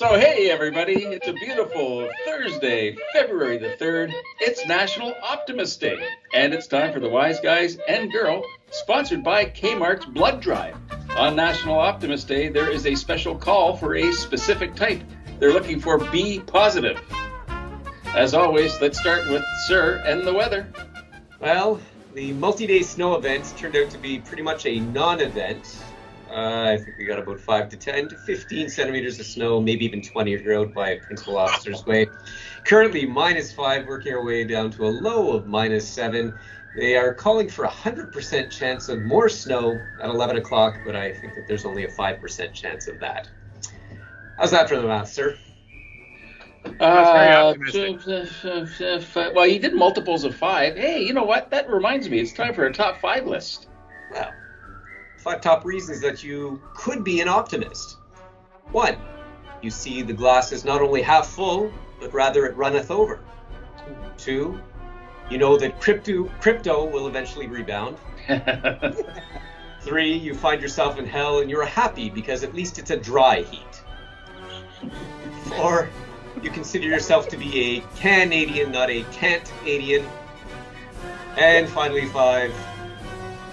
So, hey, everybody, it's a beautiful Thursday, February the 3rd. It's National Optimist Day, and it's time for the Wize Guyz and Girl, sponsored by Kmart's Blood Drive. On National Optimist Day, there is a special call for a specific type. They're looking for B positive. As always, let's start with Sir and the weather. Well, the multi-day snow event turned out to be pretty much a non-event. Uh, I think we got about 5 to 10 to 15 centimeters of snow, maybe even 20 if you're out by a principal officer's way. Currently, minus 5, working our way down to a low of minus 7. They are calling for a 100% chance of more snow at 11 o'clock, but I think that there's only a 5% chance of that. How's that for the math, sir? Uh, well, he did multiples of five. Hey, you know what? That reminds me. It's time for a top five list. Well, five top reasons that you could be an optimist. One, you see the glass is not only half full, but rather it runneth over. Two, you know that crypto crypto will eventually rebound. Three, you find yourself in hell and you're happy because at least it's a dry heat. Four, you consider yourself to be a Canadian, not a Canadian. And finally, five,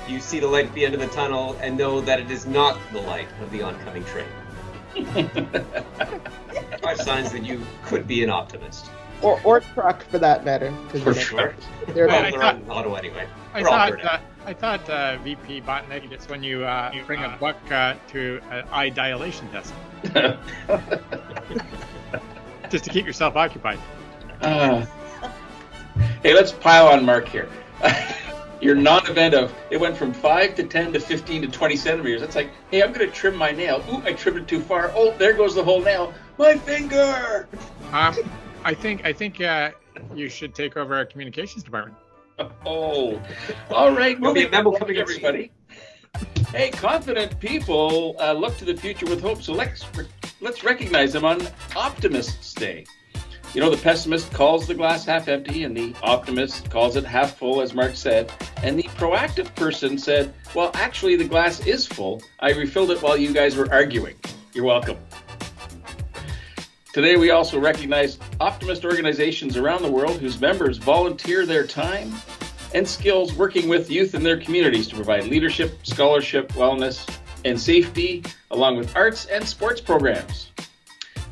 you see the light at the end of the tunnel and know that it is not the light of the oncoming train. five signs that you could be an optimist. Or, or truck for that matter. For you know, sure. They're well, I, they're on auto anyway. I thought, uh, I thought uh, VP Botnik, is when you, uh, you bring a buck uh, to an eye dilation test. Just to keep yourself occupied. Uh, hey, let's pile on Mark here. Your non-event of it went from five to ten to fifteen to twenty centimeters. That's like, hey, I'm gonna trim my nail. Ooh, I trimmed it too far. Oh, there goes the whole nail. My finger. Um, I think I think uh, you should take over our communications department. Oh, all right. We'll be a memo coming, everybody. Hey, confident people uh, look to the future with hope. So let's let's recognize them on Optimists Day. You know, the pessimist calls the glass half empty, and the optimist calls it half full, as Mark said. And the proactive person said, Well, actually, the glass is full. I refilled it while you guys were arguing. You're welcome. Today, we also recognize optimist organizations around the world whose members volunteer their time and skills working with youth in their communities to provide leadership, scholarship, wellness, and safety, along with arts and sports programs.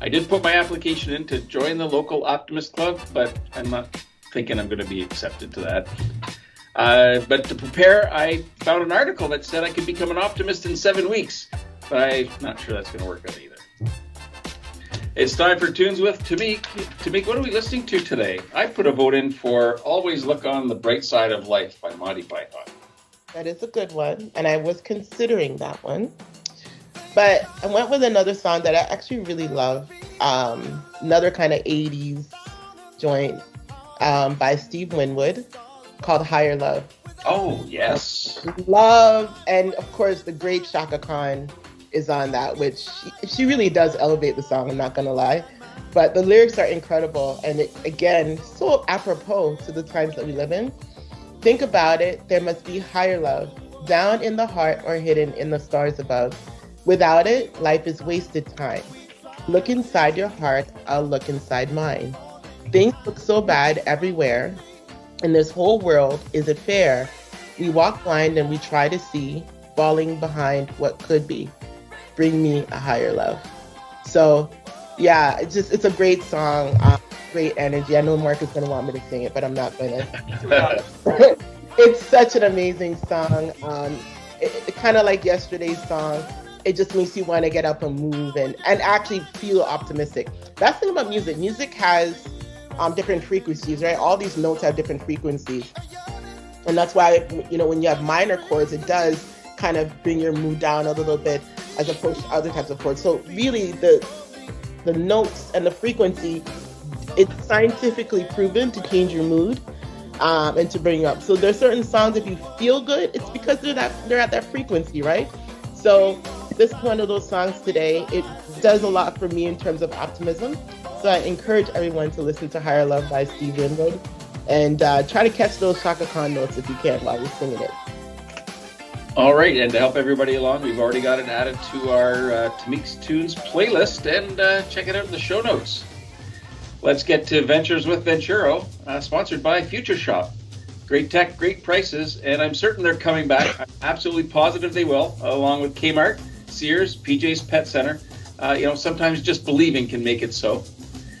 I did put my application in to join the local Optimist Club, but I'm not thinking I'm going to be accepted to that. Uh, but to prepare, I found an article that said I could become an optimist in seven weeks, but I'm not sure that's going to work out either. It's time for Tunes with Tamique. Tamique, what are we listening to today? I put a vote in for Always Look on the Bright Side of Life by Monty Python. That is a good one, and I was considering that one. But I went with another song that I actually really love. Um, another kind of 80s joint um, by Steve Winwood called Higher Love. Oh, yes. Love, and of course, the great Chaka Khan is on that, which she, she really does elevate the song, I'm not going to lie. But the lyrics are incredible, and it, again, so apropos to the times that we live in. Think about it, there must be higher love, down in the heart or hidden in the stars above. Without it, life is wasted time. Look inside your heart, I'll look inside mine. Things look so bad everywhere. In this whole world, is it fair? We walk blind and we try to see, falling behind what could be. Bring me a higher love. So, yeah, it's just it's a great song, um, great energy. I know Mark is gonna want me to sing it, but I'm not gonna. it's such an amazing song. Um, it, it kind of like yesterday's song it just makes you want to get up and move and, and actually feel optimistic. That's the thing about music. Music has um, different frequencies, right? All these notes have different frequencies. And that's why, you know, when you have minor chords, it does kind of bring your mood down a little bit as opposed to other types of chords. So really the the notes and the frequency, it's scientifically proven to change your mood um, and to bring up. So there's certain songs if you feel good, it's because they're that they're at that frequency, right? So this is one of those songs today. It does a lot for me in terms of optimism. So I encourage everyone to listen to Higher Love by Steve Winwood and uh, try to catch those Chaka Khan notes if you can while you're singing it. All right, and to help everybody along, we've already got it added to our uh, Tamique's Tunes playlist, and uh, check it out in the show notes. Let's get to Ventures with Venturo, uh, sponsored by Future Shop. Great tech, great prices, and I'm certain they're coming back. I'm absolutely positive they will, along with Kmart, Sears, PJ's Pet Center. Uh, you know, sometimes just believing can make it so.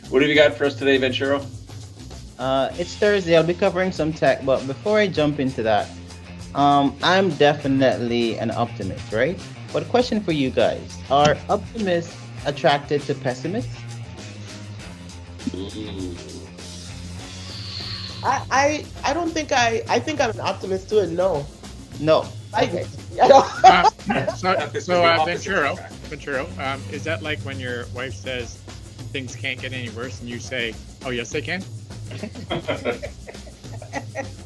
What have you got for us today, Venturo? Uh, it's Thursday. I'll be covering some tech, but before I jump into that, um, I'm definitely an optimist, right? But a question for you guys: Are optimists attracted to pessimists? I, I I don't think I I think I'm an optimist too. And no, No. I, Uh, so, This so uh, Venturo. Venturo, um, is that like when your wife says things can't get any worse, and you say, "Oh yes, they can."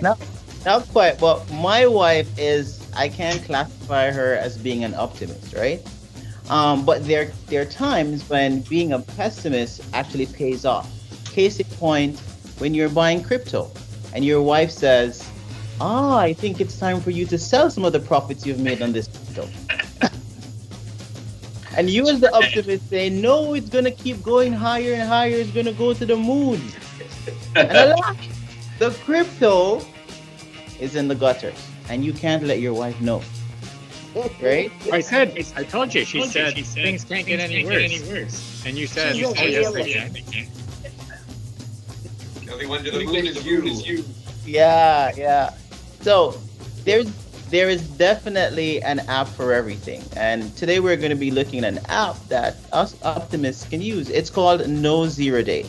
No, not quite. Well, my wife is. I can classify her as being an optimist, right? Um, but there there are times when being a pessimist actually pays off. Case in point, when you're buying crypto, and your wife says, "Ah, I think it's time for you to sell some of the profits you've made on this crypto." and you, as the optimist, say, "No, it's gonna keep going higher and higher. It's gonna go to the moon." And alas, the crypto is in the gutters, and you can't let your wife know, right? I said, I told you. She said things can't get any worse, and you said, She's "Oh a yes, they can." The only one to the moon is you. Yeah, yeah. So there's there is definitely an app for everything, and today we're going to be looking at an app that us optimists can use. It's called No Zero Day,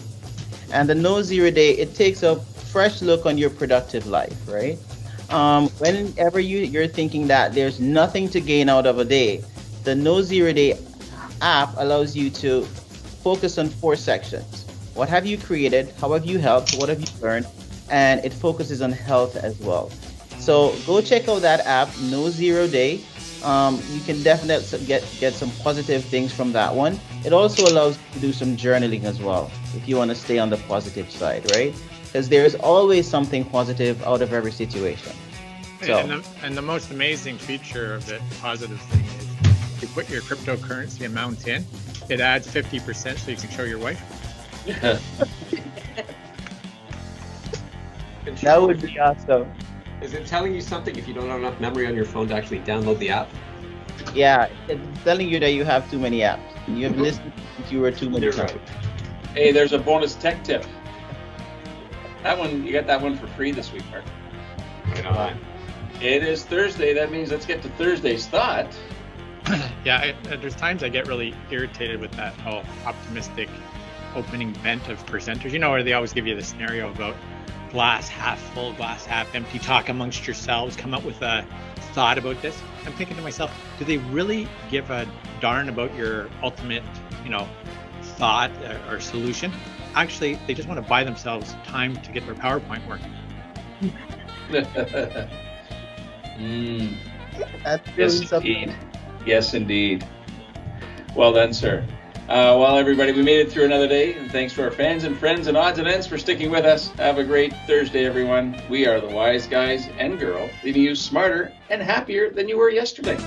and the No Zero Day it takes a fresh look on your productive life, right? Um, whenever you you're thinking that there's nothing to gain out of a day, the No Zero Day app allows you to focus on four sections. What have you created? How have you helped? What have you learned? And it focuses on health as well. So go check out that app, No Zero Day. Um, you can definitely get get some positive things from that one. It also allows you to do some journaling as well, if you want to stay on the positive side, right? Because there's always something positive out of every situation. So And the, and the most amazing feature of the positive thing is you put your cryptocurrency amount in, it adds 50% so you can show your wife. that would be awesome. Is it telling you something if you don't have enough memory on your phone to actually download the app? Yeah, it's telling you that you have too many apps. You have listed fewer too many You're times. right. Hey, there's a bonus tech tip. That one, you got that one for free this week, Mark. Right on. It is Thursday. That means let's get to Thursday's thought. Yeah, I, uh, there's times I get really irritated with that whole optimistic opening bent of presenters. You know, where they always give you the scenario about glass half full, glass half empty, talk amongst yourselves, come up with a thought about this. I'm thinking to myself, do they really give a darn about your ultimate, you know, thought or, or solution? Actually, they just want to buy themselves time to get their PowerPoint working. mm, That's yes, indeed. Yes, indeed. Well done, sir. Uh, well, everybody, we made it through another day, and thanks to our fans and friends and odds and ends for sticking with us. Have a great Thursday, everyone. We are the Wize Guyz and girl, leaving you smarter and happier than you were yesterday.